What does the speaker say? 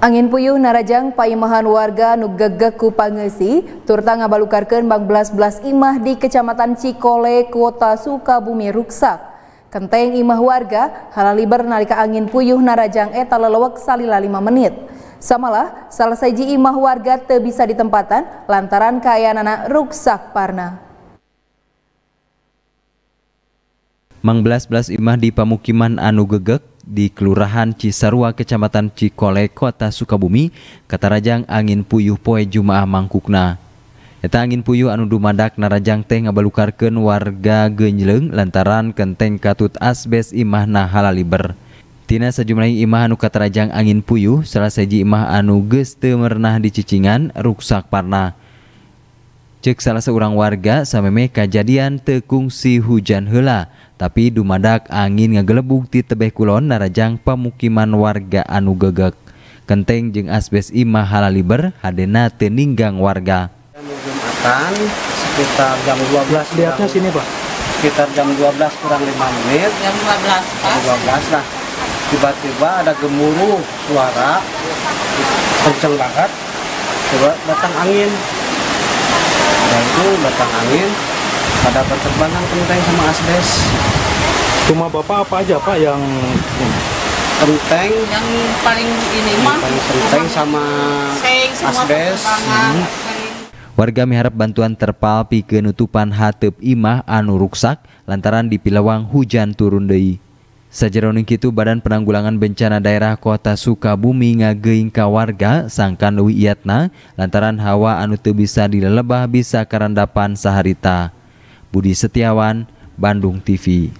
Angin puyuh narajang paimahan warga nu gegek ku pangeusi turta ngabalukarkeun bang belas-belas imah di Kecamatan Cikole, Kota Sukabumi ruksak. Kenteng imah warga halaliber nalika angin puyuh narajang eta lelewek salila 5 menit. Samalah salah saji imah warga teu bisa ditempatan lantaran kaayana ruksak parna. Mangbelas-belas imah di pamukiman anu gegek di Kelurahan Cisarua Kecamatan Cikole Kota Sukabumi Katarajang angin puyuh poe Jumaah mangkukna. Eta angin puyuh anu dumadak narajang teh ngabalukarkeun warga genjleng lantaran kenteng katut asbes imahna halaliber. Tina sejumlah imah anu katarajang angin puyuh salah seji imah anu geus teu dicicingan ruksak parna. Cek salah seorang warga sameme kejadian tekungsi hujan hela. Tapi dumadak angin ngagelebuk di tebeh kulon narajang pemukiman warga anu gegek kenteng jeung asbes imah halaliber hadena teninggang warga. Jumatan sekitar jam 12 lihatnya sini pak. sekitar jam 12 kurang 5 menit. Jam 12 pas 12 lah tiba-tiba ada gemuruh suara kenceng banget. Coba datang angin itu datang angin ada perterbangan kenteng sama asbes. Rumah bapak apa aja pak yang kenteng yang paling ini mah kenteng sama asbes. Hmm. Warga miharap bantuan terpal pikeun nutupan hateup imah anu ruksak lantaran dipilawang hujan turun deui. Sajeroning kitu Badan Penanggulangan Bencana Daerah Kota Sukabumi ngageuing ka warga sangkan leuwih iatna lantaran hawa anu teu bisa dilelebah bisa karandapan saharita. Budi Setiawan, Bandung TV.